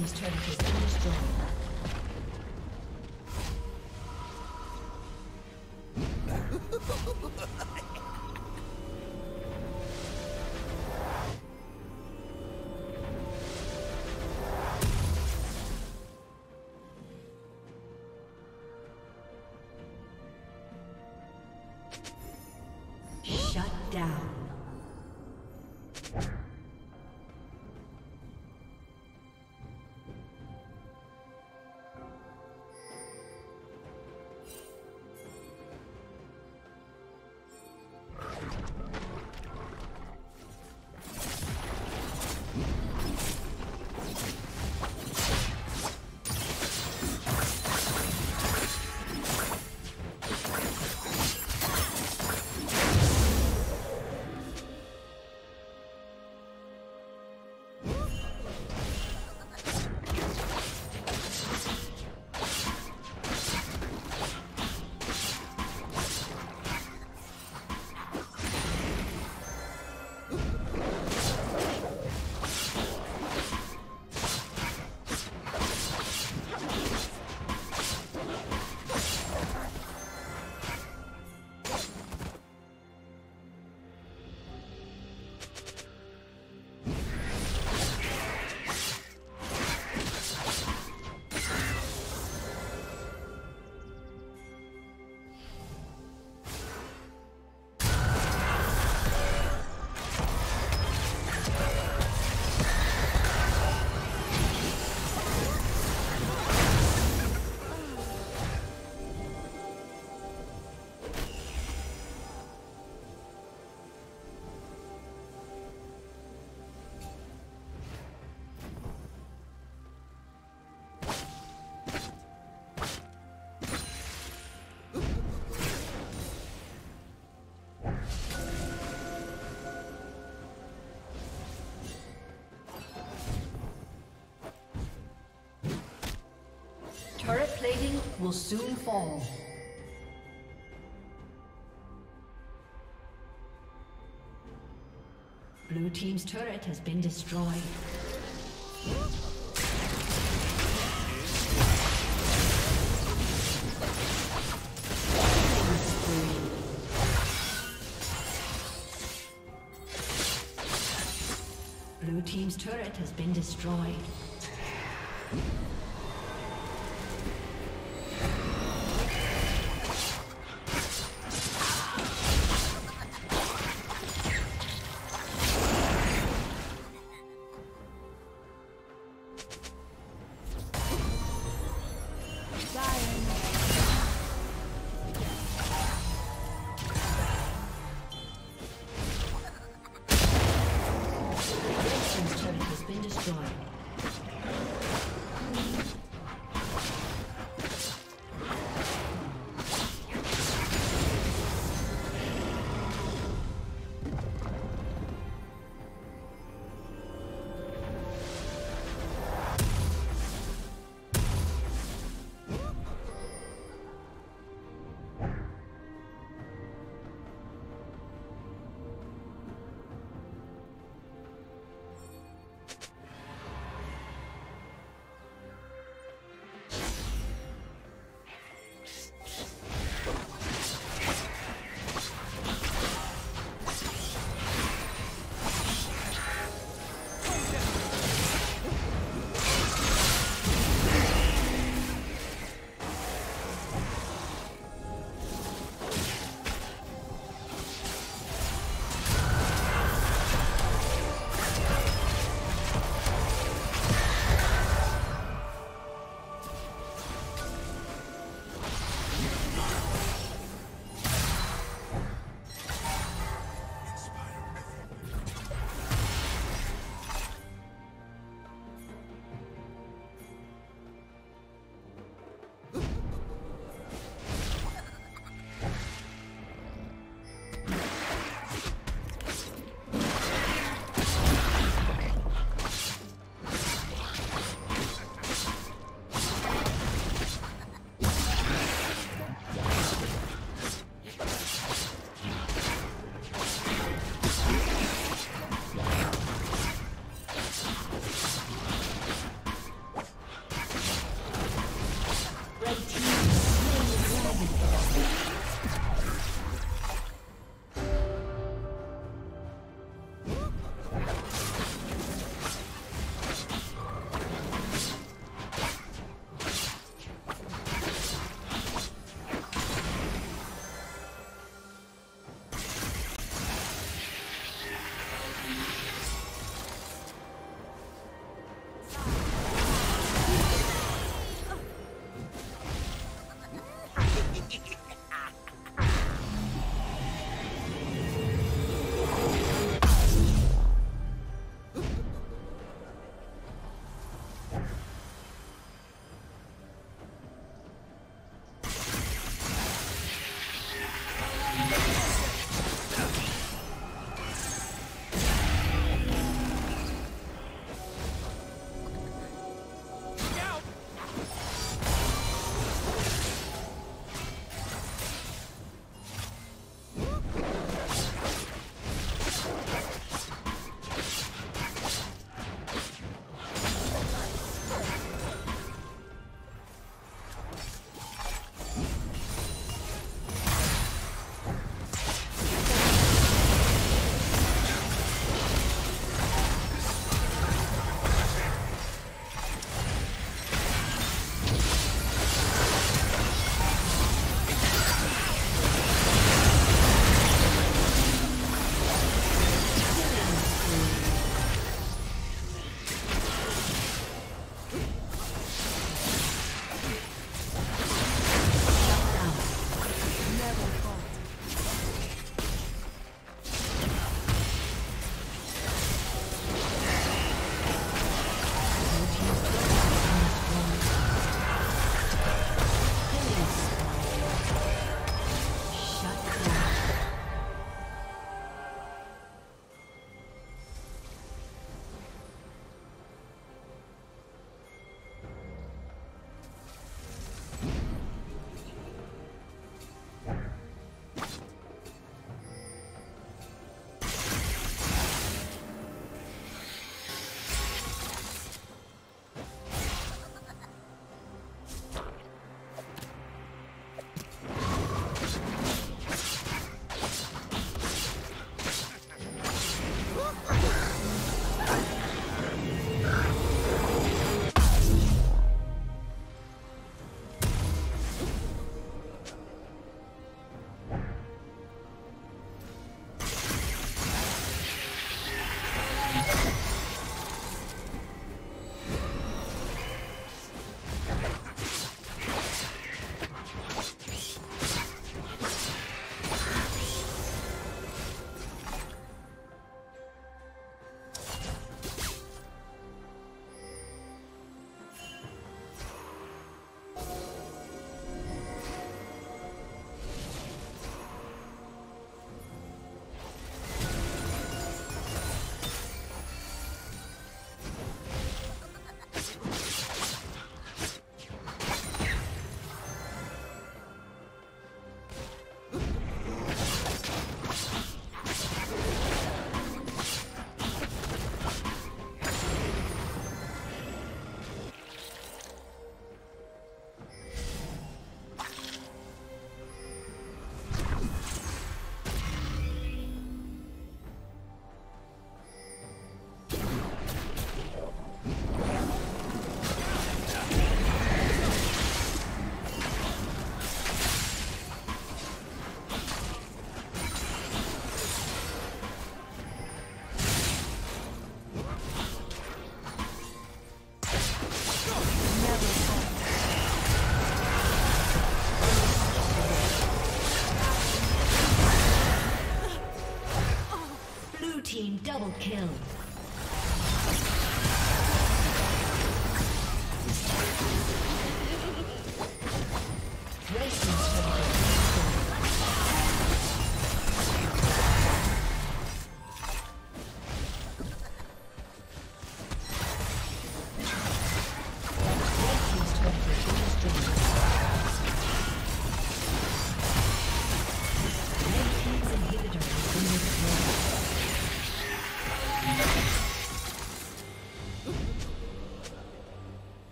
Down. Will soon fall. Blue Team's turret has been destroyed. Blue Team's turret has been destroyed. Double kill.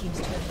Team's turret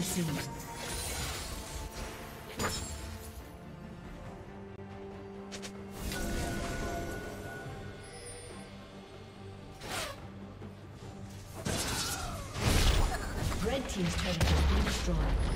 Soon. Red Team's turret has been destroyed.